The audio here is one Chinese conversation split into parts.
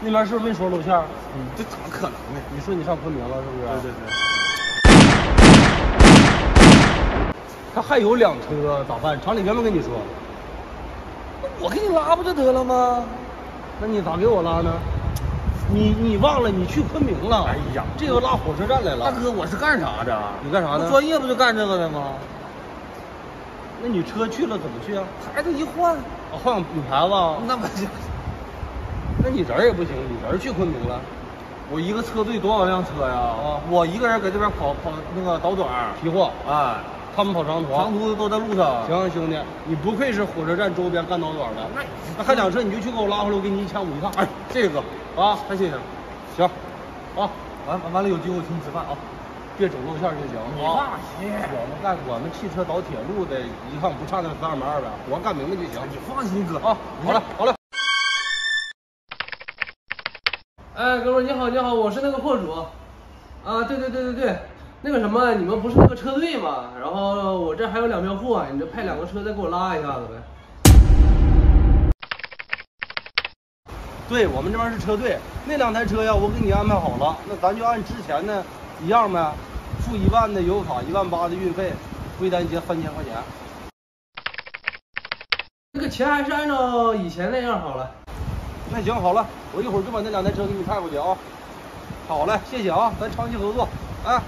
那边是不是没说露馅儿？嗯，这怎么可能呢？你说你上昆明了是不是？对对对。他还有两车，咋办？厂里跟没跟你说？我给你拉不就得了吗？那你咋给我拉呢？你你忘了你去昆明了？哎呀这个拉火车站来了。大哥，我是干啥的？你干啥的专业不就干这个的吗？那你车去了怎么去啊？牌子一换，啊，换品牌子啊？那不就那你人也不行，你人去昆明了，我一个车队多少辆车呀？啊我一个人搁这边跑跑那个倒短儿，提货，哎，他们跑长途。长途都在路上。行，兄弟，你不愧是火车站周边干倒短的。那那还两车，你就去给我拉回来，我给你一千五一趟。哎，这个啊，太谢谢了。行，啊，完完了，有机会请你吃饭啊。别整露馅就行。你啊放心我们干我们汽车倒铁路的，一趟不差那三二百二百，活干明白就行。你放心，哥啊，好嘞，好嘞。哎，哥们儿你好，你好，我是那个货主。啊，对对对对对，那个什么，你们不是那个车队吗？然后我这还有两票货，你这派两个车再给我拉一下子呗。对我们这边是车队，那两台车呀，我给你安排好了，那咱就按之前的一样呗，付一万的油卡，一万八的运费，归单结三千块钱。这个钱还是按照以前那样好了。那行好了，我一会儿就把那两台车给你派过去啊。好嘞，谢谢啊，咱长期合作。哎，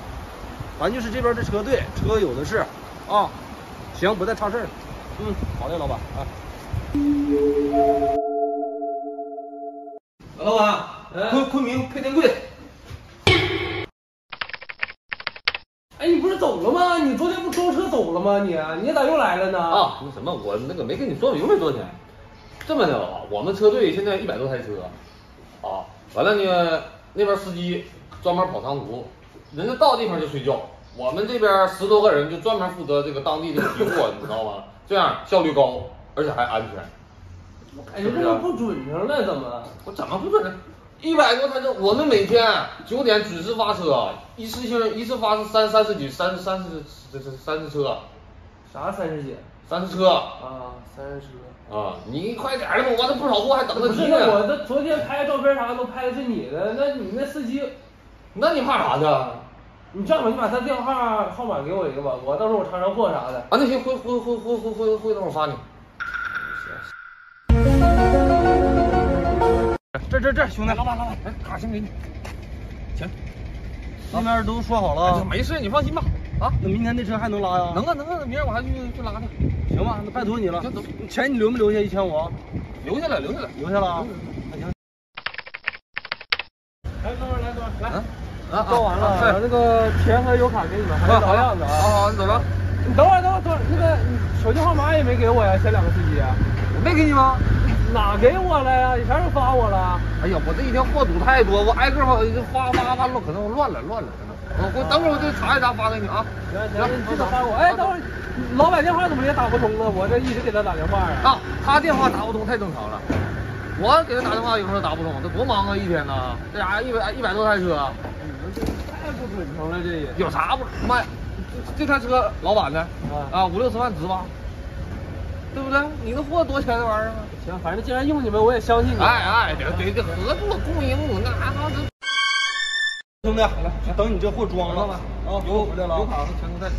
咱就是这边的车队，车有的是啊。行，不再差事儿。嗯，好嘞，老板啊。老板，哎昆昆明配电柜，哎，你不是走了吗？你昨天不装车走了吗？你你咋又来了呢？啊，那什么，我那个没跟你说明白昨天，这么的啊，我们车队现在一百多台车，啊，完了呢，那边司机专门跑长途，人家到地方就睡觉，我们这边十多个人就专门负责这个当地这个提货，你知道吗？这样效率高，而且还安全。哎，这个不准成了，怎么？我怎么不准呢？一百多台车，我们每天九点准时发车，一次性一次发是三三十几三三十这这三十车，啥三十几？三轮车啊，三轮车。啊！你快点儿的吧，我这不少货还等着不是，你那我呢。这昨天拍的照片啥都拍的是你的，那你那司机，那你怕啥呢？你这样吧，你把他电话号码给我一个吧，我到时候我查查货啥的。啊，那行，回回回回回回回头我发你。这这这，兄弟，老板老板，哎，卡先给你。行，那边都说好啊，了，没事，你放心吧。啊，那明天那车还能拉呀？能啊能啊，明儿我还去去拉去。行吧，那拜托你了行走。钱你留没留下一千五？留下了留下了。留下了啊。来，哥们儿，来，哥们儿，来。啊啊，交完了，把那个钱和油卡给你们，还啊，是老样子啊。好好，你走了。你等会儿，等会儿，等会儿，那个手机号码也没给我呀，前两个司机。我没给你吗？哪给我了呀？你啥时候发我了？哎呀，我这一天货堵太多，我挨个发发发发乱，可能乱了乱了。我我等会儿我就查一查发给你啊。行行，你记得发我。哎，等会儿，老板电话怎么也打不通了？我这一直给他打电话呀。啊，他电话打不通太正常了。我给他打电话有时候打不通，这多忙啊一天呢。这家一百一百多台车，你们这太不准成了，这也。有啥不妈呀？这这台车老板的啊啊五六十万值吧？对不对？你那货多钱那玩意儿啊？行，反正既然用你们，我也相信你。哎哎，得得得合作共赢，那还好这。兄弟，等你这货装了啊，有回来了啊有卡和钱都在里。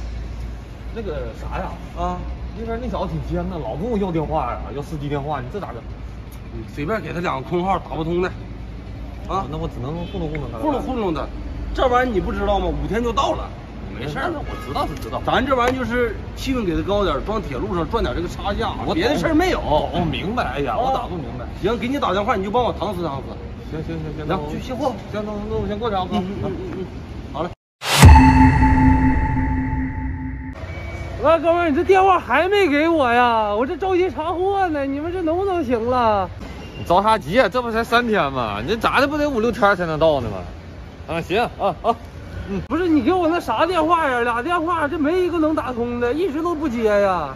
那个啥呀？啊，那边那小子挺尖的，老跟我要电话呀，要司机电话，你这咋整？你随便给他两个空号打不通的，啊，那我只能糊弄糊弄他了。糊弄糊弄他。这玩意儿你不知道吗？五天就到了，没事儿那。我知道是知道。咱这玩意儿就是气温给他高点儿，装铁路上赚点这个差价，我别的事儿没有。我明白，哎呀，我咋不明白？行，给你打电话，你就帮我搪死搪死。行行行行，行，去卸货。行，那那我先过去啊，哥。嗯嗯嗯嗯，好嘞。喂，哥们儿，你这电话还没给我呀？我这着急查货呢，你们这能不能行了？你着啥急啊？这不才三天吗？你咋的不得五六天才能到呢吗？啊，行啊啊，不是你给我那啥电话呀？俩电话这没一个能打通的，一直都不接呀。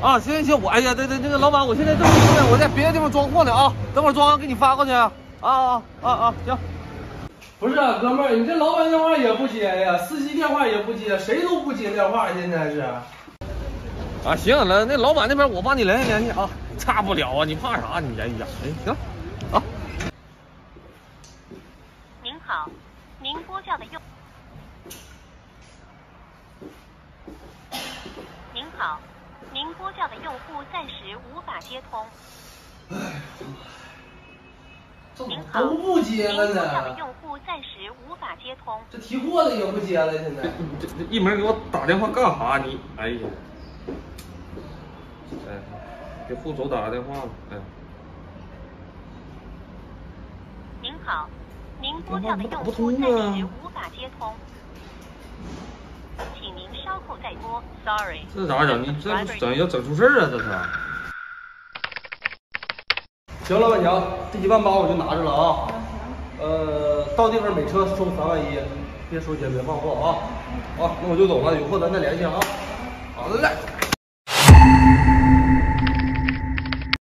啊，行行行，我哎呀，对对，那个老板，我现在正出来，我在别的地方装货呢啊，等会儿装完给你发过去啊啊啊啊啊！行。不是、啊、哥们儿，你这老板电话也不接呀，司机电话也不接，谁都不接电话，现在是。啊，行，来那老板那边我帮你联系联系啊，差不了啊，你怕啥？你联系呀，哎，行，啊。您好，您拨叫的用。您好，您拨叫的用户暂时无法接通。呢，用户暂时无法接通。这提货的也不接了，现在。这这一门给我打电话干啥？你哎呀，哎，给户总打个电话吧，哎。您好，您拨叫的用户暂时无法接通，请您稍后再拨。Sorry。这咋整？你这不整要整出事儿啊？这是。行，老板娘，这一万八我就拿着了啊。呃，到地方每车收三万一，别收钱，别放货啊。好，那我就走了，有货咱再联系啊。好嘞。